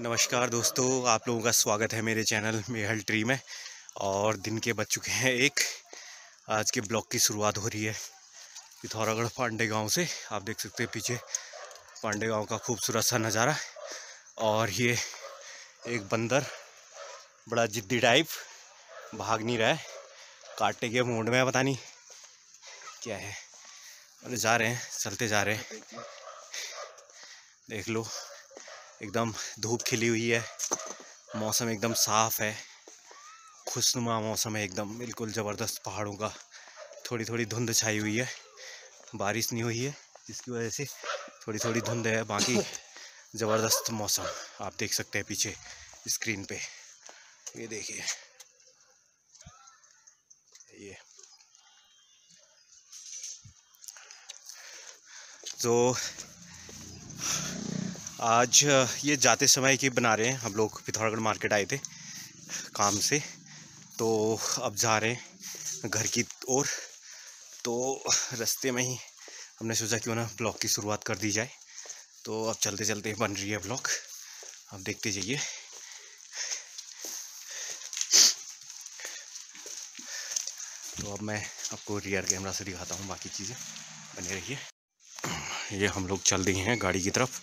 नमस्कार दोस्तों, आप लोगों का स्वागत है मेरे चैनल मेहल ट्री में। और दिन के बज चुके हैं एक, आज के ब्लॉग की शुरुआत हो रही है पिथौरागढ़ पांडे गाँव से। आप देख सकते हैं पीछे पांडे गाँव का खूबसूरत सा नज़ारा। और ये एक बंदर, बड़ा जिद्दी टाइप, भाग नहीं रहा है। काटे के मूड में पता नहीं क्या है। जा रहे हैं, चलते जा रहे हैं। देख लो, एकदम धूप खिली हुई है, मौसम एकदम साफ़ है, खुशनुमा मौसम है एकदम, बिल्कुल ज़बरदस्त पहाड़ों का थोड़ी थोड़ी धुंध छाई हुई है, बारिश नहीं हुई है, जिसकी वजह से थोड़ी थोड़ी धुंध है, बाकी ज़बरदस्त मौसम, आप देख सकते हैं पीछे स्क्रीन पे, ये देखिए। ये। तो आज ये जाते समय की बना रहे हैं। हम लोग पिथौरागढ़ मार्केट आए थे काम से। तो अब जा रहे हैं घर की ओर। तो रास्ते में ही हमने सोचा क्यों ना ब्लॉग की शुरुआत कर दी जाए। तो अब चलते चलते बन रही है ब्लॉग। अब देखते जाइए। तो अब मैं आपको रियर कैमरा से दिखाता हूँ। बाकी चीज़ें बने रहिए। ये हम लोग चल रहे हैं गाड़ी की तरफ़।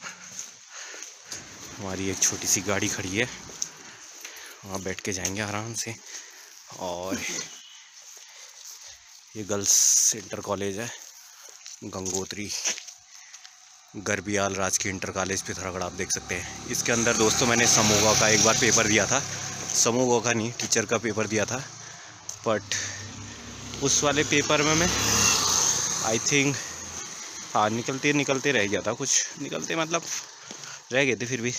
हमारी एक छोटी सी गाड़ी खड़ी है। वहाँ बैठ के जाएँगे आराम से। और ये गर्ल्स इंटर कॉलेज है। गंगोत्री, गरबियाल राजकीय इंटर कॉलेज पिथौरागढ़ आप देख सकते हैं। इसके अंदर दोस्तों मैंने समोगा का एक बार पेपर दिया था। समोगा का नहीं, टीचर का पेपर दिया था। बट उस वाले पेपर में मैं आई थिंक हाँ निकलते निकलते रह गया था कुछ। निकलते मतलब रह गए थे फिर भी।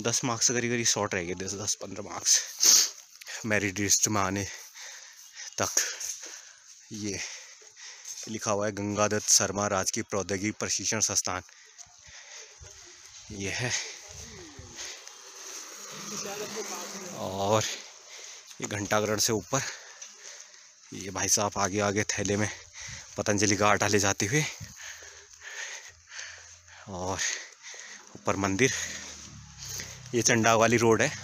दस मार्क्स करीब करीब शॉर्ट रह गए थे, दस पंद्रह मार्क्स मेरिट लिस्ट में आने तक ये लिखा हुआ है, गंगादत्त शर्मा, राजकीय प्रौद्योगिकी प्रशिक्षण संस्थान। ये है। और ये घंटाग्रहण से ऊपर। ये भाई साहब आगे आगे थैले में पतंजलि का आटा ले जाते हुए और ऊपर मंदिर। ये चंडा वाली रोड है।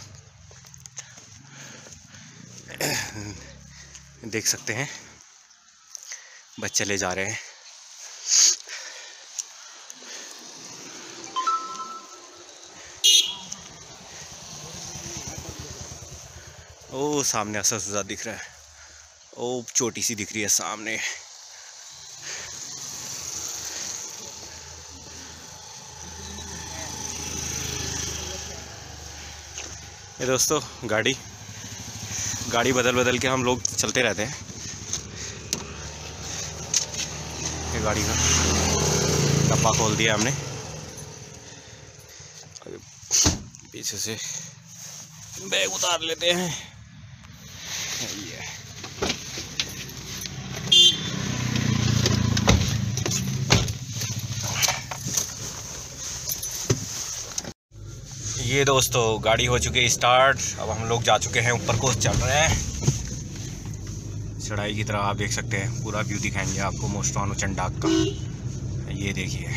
देख सकते हैं। बच्चे ले जा रहे हैं। ओ, सामने असर सुजा दिख रहा है। ओ छोटी सी दिख रही है सामने। ये दोस्तों, गाड़ी। गाड़ी बदल बदल के हम लोग चलते रहते हैं। ये गाड़ी का डब्बा खोल दिया हमने। पीछे से बैग उतार लेते हैं। ये दोस्तों, गाड़ी हो चुकी है स्टार्ट अब हम लोग जा चुके हैं ऊपर को, चल रहे हैं। चढ़ाई की तरह आप देख सकते हैं, पूरा व्यू दिखाएँगे आपको मोस्टवानो चंडाक का। ये देखिए।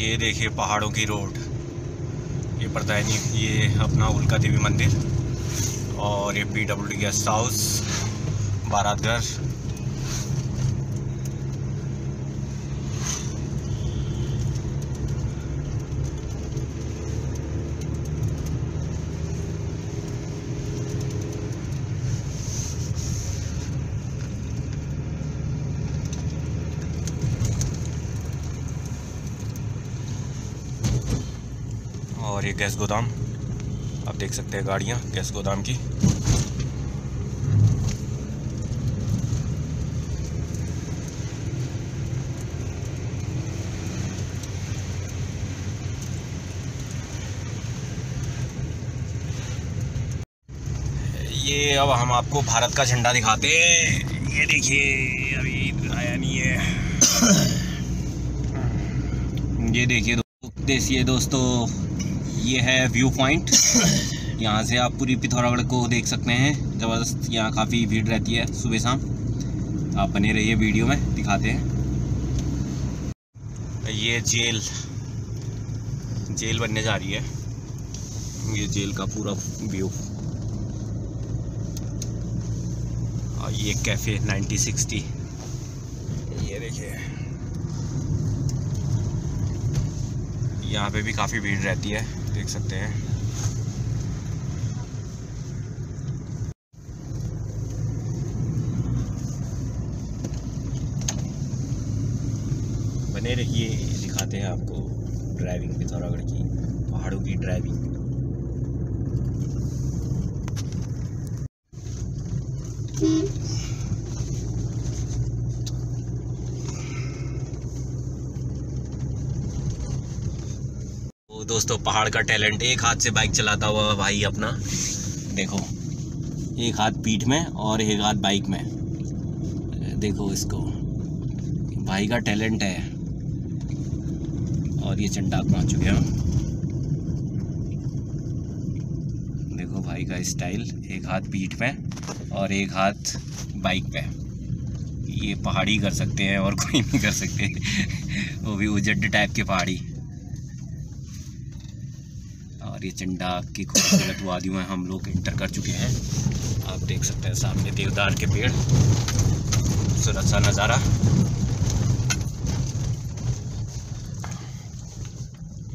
ये देखिए पहाड़ों की रोड ये नहीं ये अपना उल्का देवी मंदिर और ये P W D guest house Baratgarh और ये गैस गोदाम। आप देख सकते हैं गाड़ियाँ गैस गोदाम की। ये अब हम आपको भारत का झंडा दिखाते हैं। ये देखिए, अभी आया नहीं है। ये देखिए देसी है दोस्तों। ये है व्यू पॉइंट। यहाँ से आप पूरी पिथौरागढ़ को देख सकते हैं। ज़बरदस्त यहाँ काफ़ी भीड़ रहती है सुबह शाम। आप बने रहिए वीडियो में, दिखाते हैं। ये जेल जेल बनने जा रही है। ये जेल का पूरा व्यू। और ये कैफ़े 9060 ये देखिए। यहाँ पे भी काफ़ी भीड़ रहती है। देख सकते हैं। बने रहिए, दिखाते हैं आपको ड्राइविंग पिथौरागढ़ की, पहाड़ों की ड्राइविंग तो दोस्तों, पहाड़ का टैलेंट, एक हाथ से बाइक चलाता हुआ भाई अपना। देखो, एक हाथ पीठ में और एक हाथ बाइक में। देखो इसको, भाई का टैलेंट है। और ये चंडाक पहुँच चुके हैं। देखो भाई का स्टाइल एक हाथ पीठ पे और एक हाथ बाइक पे। ये पहाड़ी कर सकते हैं और कोई नहीं कर सकते वो भी उजड टाइप के पहाड़ी। और ये चंडाक की खूबसूरत वादियों में हम लोग इंटर कर चुके हैं। आप देख सकते हैं सामने देवदार के पेड़। खूबसूरत सा नज़ारा।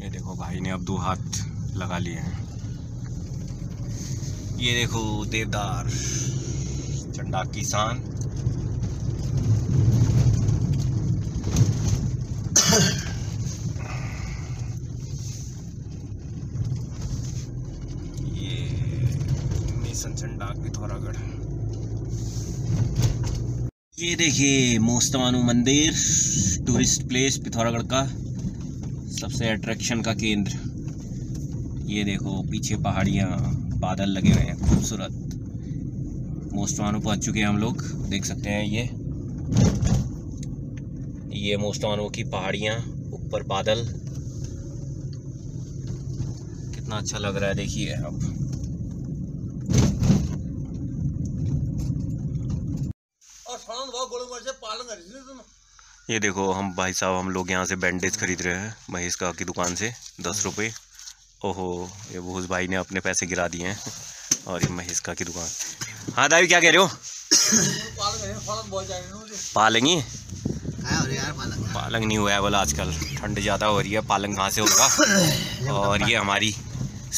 ये देखो भाई ने अब दो हाथ लगा लिए हैं। ये देखो देवदार चंडाक की शान ये मिशन पिथौरागढ़ ये देखिए मोस्तमानु मंदिर टूरिस्ट प्लेस पिथौरागढ़ का सबसे अट्रैक्शन का केंद्र। ये देखो, पीछे पहाड़ियाँ, बादल लगे हुए हैं, खूबसूरत। मोस्टवानू पहुँच चुके हैं हम लोग, देख सकते हैं ये। ये मोस्टवानू की पहाड़ियाँ, ऊपर बादल। कितना अच्छा लग रहा है, देखिए अब ये देखो हम भाई साहब हम लोग यहाँ से बैंडेज खरीद रहे हैं महेश का की दुकान से दस रुपये ओहो ये भूस भाई ने अपने पैसे गिरा दिए हैं और ये महेश का की दुकान। हाँ दावी क्या कह रहे हो? पालेंगी? पालंग नहीं हुआ है बोला आजकल ठंड ज़्यादा हो रही है पालंग कहाँ से होगा? और ये हमारी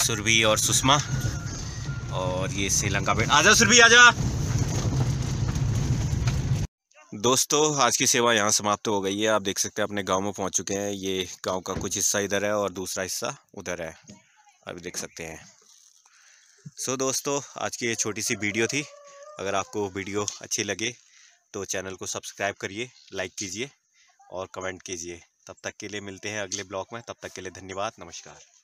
सुरभि और सुषमा और ये श्रीलंका पे आजा सुरभि आजा। दोस्तों, आज की सेवा यहाँ समाप्त हो गई है। आप देख सकते हैं, अपने गाँव में पहुँच चुके हैं। ये गाँव का कुछ हिस्सा इधर है और दूसरा हिस्सा उधर है। अभी देख सकते हैं। सो दोस्तों, आज की ये छोटी सी वीडियो थी। अगर आपको वीडियो अच्छी लगे तो चैनल को सब्सक्राइब करिए, लाइक कीजिए और कमेंट कीजिए। तब तक के लिए मिलते हैं अगले ब्लॉग में। तब तक के लिए धन्यवाद। नमस्कार।